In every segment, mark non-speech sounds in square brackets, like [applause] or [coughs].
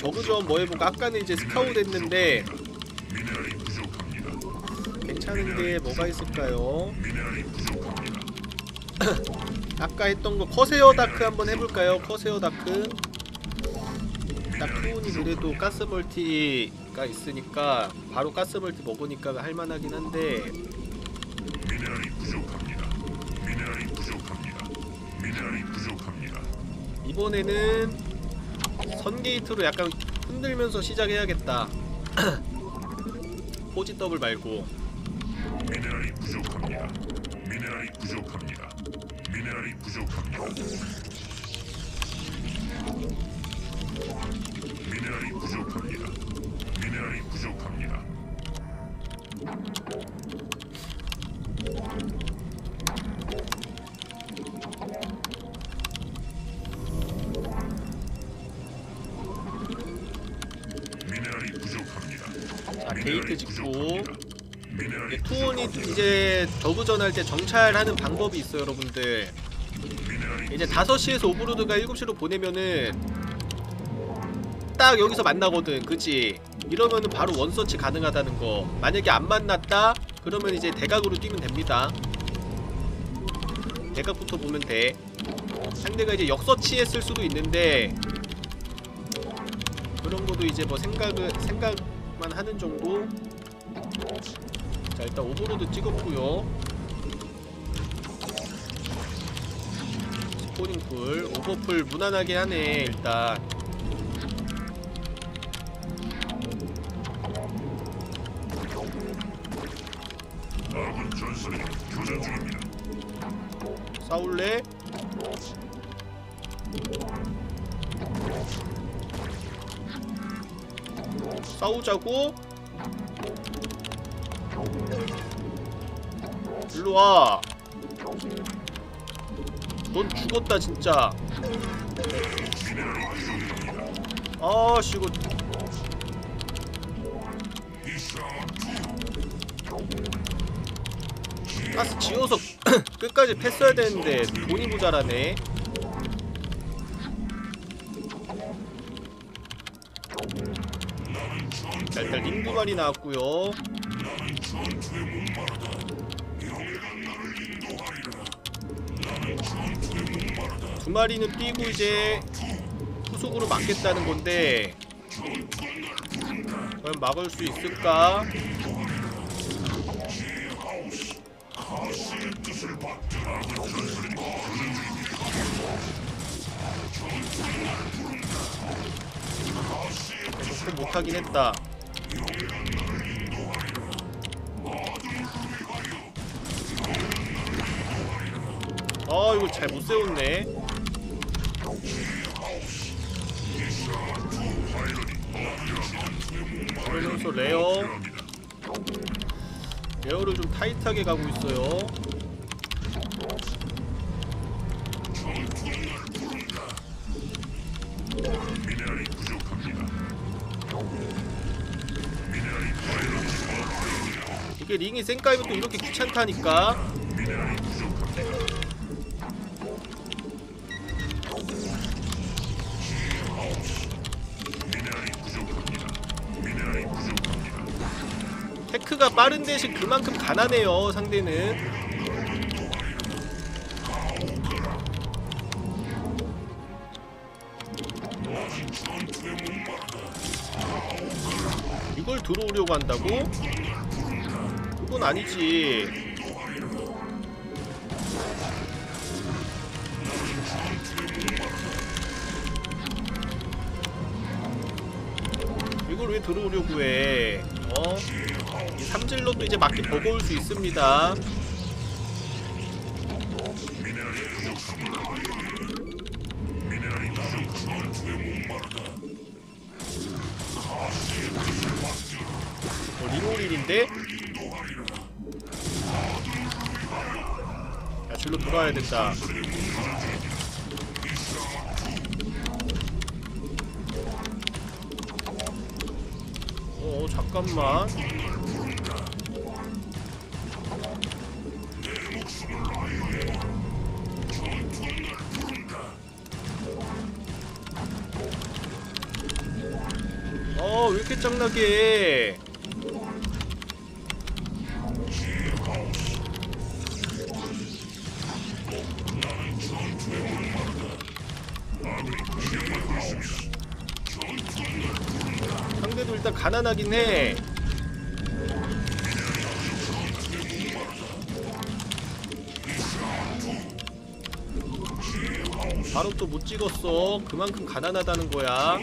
저그전 뭐 해보고 아까는 이제 스카웃 했는데 괜찮은 게 뭐가 있을까요? [coughs] 아까 했던 거 Corsair Dark 한번 해볼까요? Corsair Dark 다크온이 그래도 가스 multi가 있으니까 바로 가스 multi 먹으니까 할만하긴 한데. 이번에는 선 게이트로 약간 흔들면서 시작해야겠다. [clears throat] 포지 더블 말고 미네랄이 부족합니다. 미네랄이 부족합니다. 미네랄이 부족합니다. 게이트 짓고 미네랄이 이제 투온이 이제 저그전 할 때 정찰하는 방법이 있어요 여러분들. 이제 5시에서 Overlord가 7시로 보내면은 딱 여기서 만나거든 그치? 이러면은 바로 one search 가능하다는 거. 만약에 안 만났다? 그러면 이제 대각으로 뛰면 됩니다. 대각부터 보면 돼. 상대가 이제 역search했을 수도 있는데 그런 것도 이제 뭐 생각을 생각 만 하는 정도 자 일단 Overlord 찍었고요 Spawning Pool over pool 무난하게 하네 일단. 싸울래? 싸우자고? 일로와. 넌 죽었다 진짜. 아씨 이거. 가스 지워서 [clears throat] 끝까지 패스해야 되는데 돈이 모자라네 자 일단 링구만이 나왔고요 두 마리는 뛰고 이제 후속으로 막겠다는 건데 과연 막을 수 있을까? 조금 못하긴 했다. 아 이거 잘 못 세웠네. 그러면서 레어 레어를 좀 타이트하게 가고 있어요. 이게 링이 센까이부터 이렇게 귀찮다니까. 테크가 빠른 대신 그만큼 가난해요 상대는 이걸 들어오려고 한다고? 그건 아니지 이걸 왜 들어오려고 해? 어? 이 삼질러도 이제 맞기 버거울 수 있습니다. 어, 리노릴인데? 야, 줄로 돌아야 된다. 어, 잠깐만. 왜 이렇게 짱나게 해? 상대도 일단 가난하긴 해. 바로 또 못 찍었어. 그만큼 가난하다는 거야.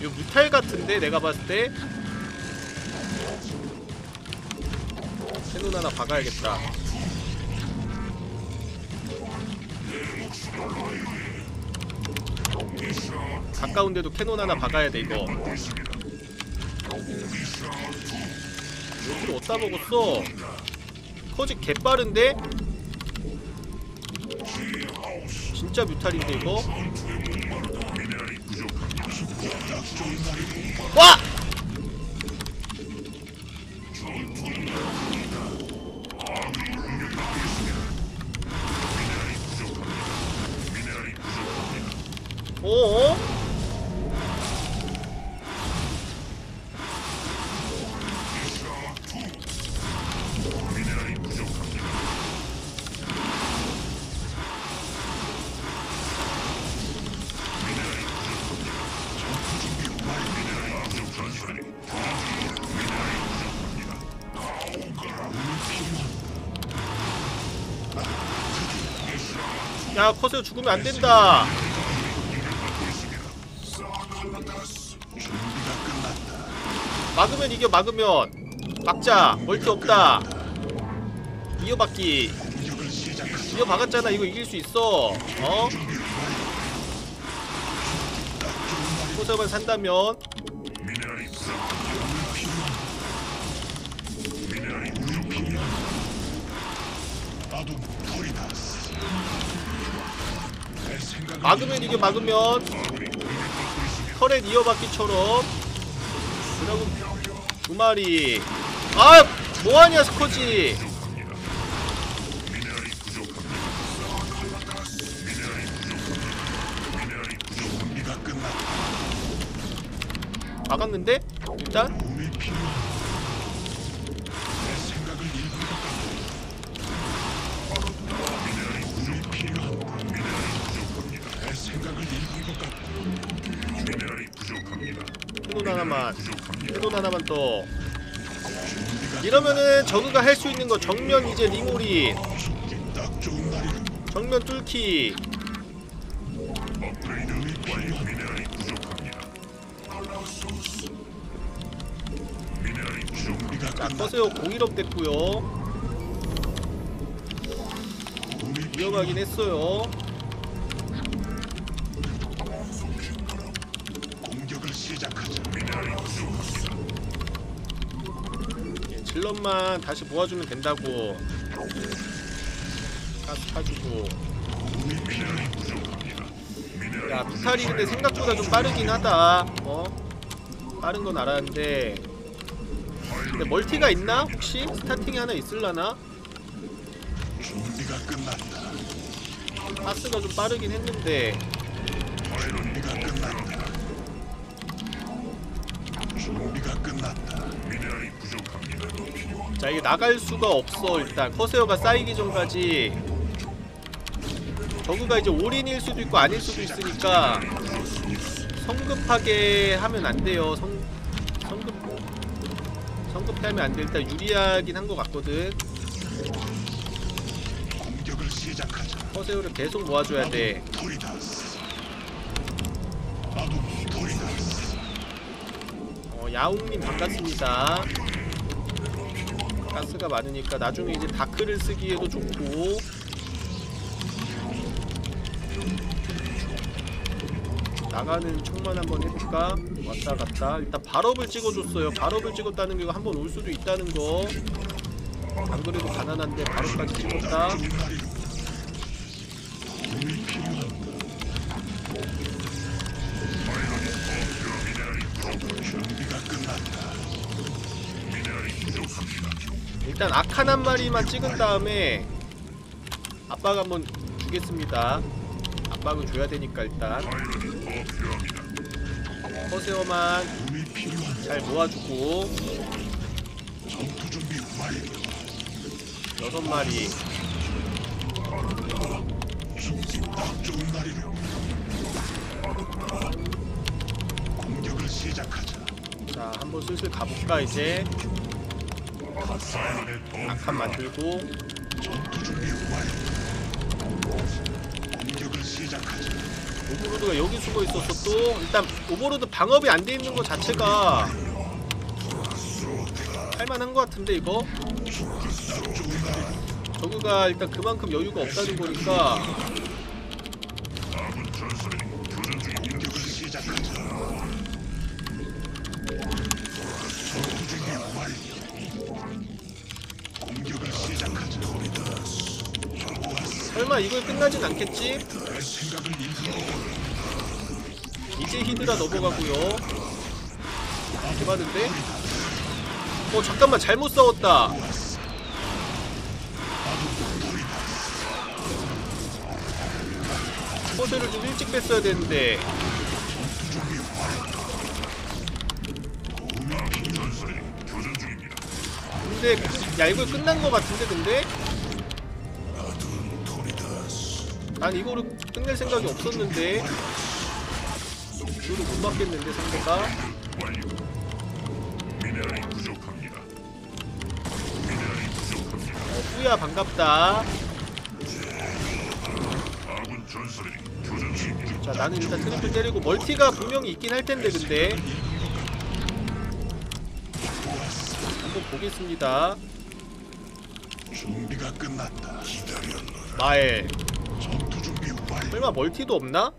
이거 무탈 같은데 내가 봤을 때. Cannon 하나 박아야겠다. 가까운데도 Cannon 하나 박아야 돼 이거. 여기로 어디다 먹었어? 커지 개빠른데? 진짜 Mutal인데 이거? 와! 어어? 야 커세어 죽으면 안 된다. 막으면 이겨 막으면. 막자. 멀티 없다. 이어받기. 이어박았잖아. 이거 이길 수 있어. 어? 커세어만 산다면 막으면 이겨 막으면. 터렛 이어받기처럼. 드라군 두 마리. 아 뭐하냐 스커지. 막았는데? 일단 하나만 캐논 하나만 더 준비가 이러면은 저그가 할 수 있는 거 정면 이제 날이군. 정면 뚫기 자. 커세어 공일업 됐고요 이어가긴 했어요 질럿만 다시 모아주면 된다고 가스 타주고 야 비탈이 근데 생각보다 좀 빠르긴 하다 어? 빠른 건 알았는데 근데 멀티가 있나? 혹시? 스타팅이 하나 있을라나? 가스가 좀 빠르긴 했는데 준비가 끝났다. 미네랄이 부족합니다. 자 이게 나갈 수가 없어 일단 커세어가 쌓이기 전까지 저그가 이제 올인일 수도 있고 아닐 수도 있으니까 성급하게 하면 안 돼요 성, 성급 성급해 하면 안 돼 일단 유리하긴 한 것 같거든 공격을 시작하자. 커세어를 계속 모아줘야 돼 토리다스. 나도 야옹님 반갑습니다. 가스가 많으니까 나중에 이제 다크를 쓰기에도 좋고. 나가는 총만 한번 해볼까? 왔다 갔다. 일단 발업을 찍어줬어요. 발업을 찍었다는 게 한번 올 수도 있다는 거 안 그래도 가난한데 발업까지 찍었다 일단 악한 한 마리만 찍은 다음에 압박 한번 주겠습니다. 압박은 줘야 되니까 일단 필요한가? 잘 모아주고. 여섯 마리. 자 한번 슬슬 가볼까 이제 악한 만들고. Overlord가 여기 숨어 있어서 또 일단 Overlord 방업이 안 돼 있는 것 자체가 할만한 것 같은데 이거. 저그가 일단 그만큼 여유가 없다는 거니까 설마 이걸 끝나진 않겠지? 이제 히드라 넘어가고요 대박인데? 어 잠깐만 잘못 싸웠다 퍼즐을 좀 일찍 뺐어야 되는데 근데 야 이거 끝난 거 같은데 근데? 난 이거를 끝낼 생각이 없었는데 이거를 못 막겠는데 상대가. 어 뿌야 반갑다. 자 나는 일단 트리플 때리고 멀티가 분명히 있긴 할 텐데 근데 한번 보겠습니다 준비가 끝났다. 기다렸노라. 마엘. 설마 멀티도 없나?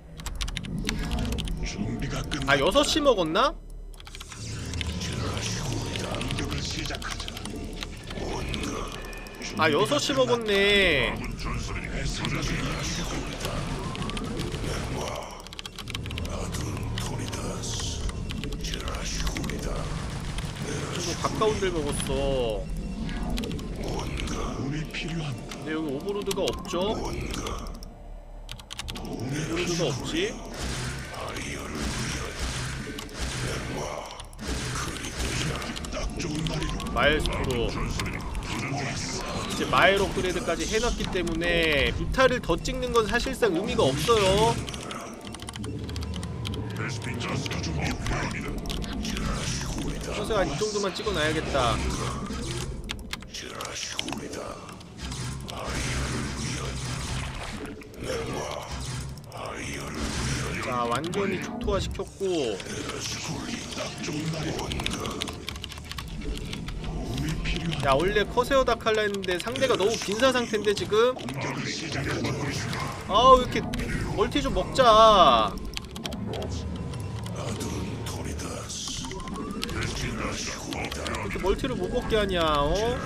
아 6시 먹었나? 아 6시 먹었네. 가까운 데 먹었어? 근데 여기 오버로드가 없죠? 없지? 딱 좋은 날이로. 마일스프로 이제 마일 업그레이드까지 해놨기 때문에 뮤타를 더 찍는 건 사실상 의미가 없어요 베스핀 가스가 필요합니다. 그래서 한이 정도만 찍어놔야겠다 자 완전히 축토화 시켰고 야 원래 커세어 다칼라 했는데 상대가 너무 빈사 상태인데 지금. 아우 이렇게 멀티 좀 먹자 이렇게 멀티를 못 먹게 하냐 어?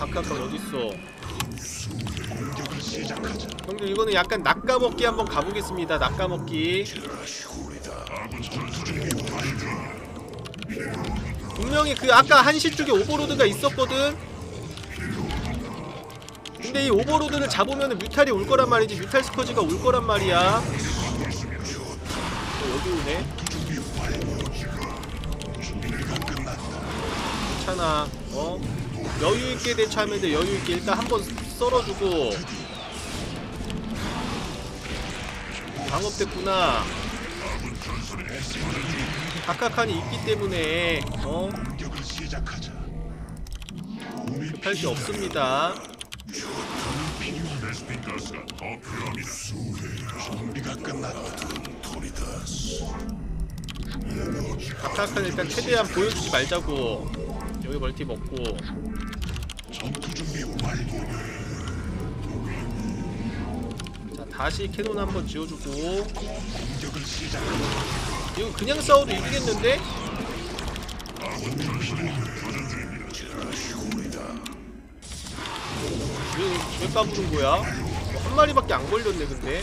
각각각 어딨어 공격을 시작하자. 형들 이거는 약간 낚아먹기 한번 가보겠습니다 낚아먹기. 분명히 그 아까 한시 쪽에 오버로드가 있었거든 근데 이 오버로드를 잡으면 뮤탈이 올 거란 말이지 뮤탈 스커지가 올 거란 말이야 어, 여기 오네. 괜찮아 어? 여유있게 대처하면 돼 여유있게 일단 한번 썰어주고 방업됐구나 각각한이 있기 때문에 어? 공격을 시작하자. 도움이 할게 없습니다. 각각한 일단 최대한 보여주지 말자고 여기 멀티 먹고. 자 다시 캐논 한번 지어주고. 이거 그냥 싸워도 이기겠는데? 왜, 왜 까부는 거야? 어, 한 마리밖에 안 걸렸네 근데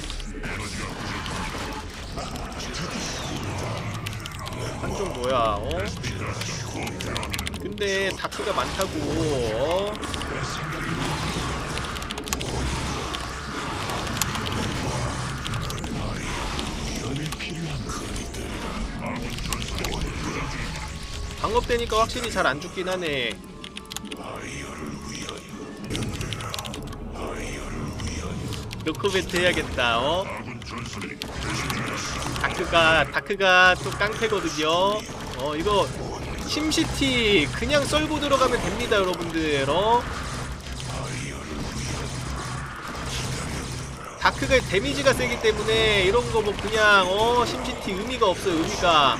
한종 뭐야 어? 근데 다크가 많다고 어? 방업되니까 확실히 잘 안 죽긴 하네 노코베트 해야겠다 어? 다크가 다크가 또 깡패거든요. 어 이거 심시티 그냥 썰고 들어가면 됩니다, 여러분들. 어? 다크가 데미지가 세기 때문에 이런 거 뭐 그냥 어 심시티 의미가 없어요, 의미가.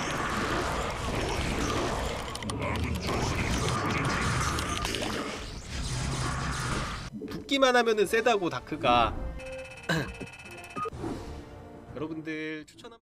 붙기만 하면은 세다고 다크가. [clears throat] 여러분들 추천합니다.